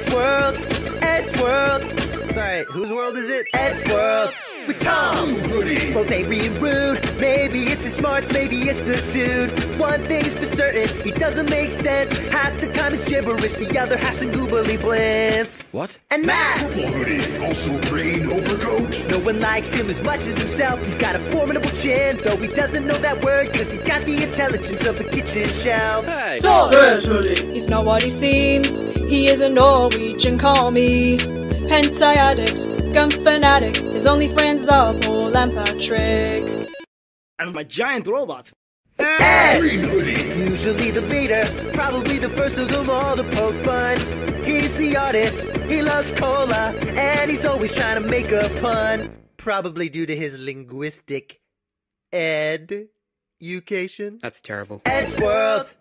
Eddsworld, Ed's World. Sorry, whose world is it? Eddsworld. With Tom, both angry and rude. Maybe it's his smarts, maybe it's the dude. One thing's for certain, he doesn't make sense. Half the time it's gibberish, the other half's some goobly blintz. What? And Matt, Purple hoodie, also green overcoat. no one likes him as much as himself. He's got a formidable chin, though he doesn't know that word, cause he's got the intelligence of the kitchen shelf. Hey! Tord! He's not what he seems. He is a Norwegian, call me. Hentai addict, gun fanatic. His only friends are Paul and Patrick. And my giant robot. Edd! Green hoodie, Usually the leader, probably the first of them all to poke fun. The artist, he loves cola, and he's always trying to make a pun. Probably due to his linguistic education. That's terrible. Ed's World,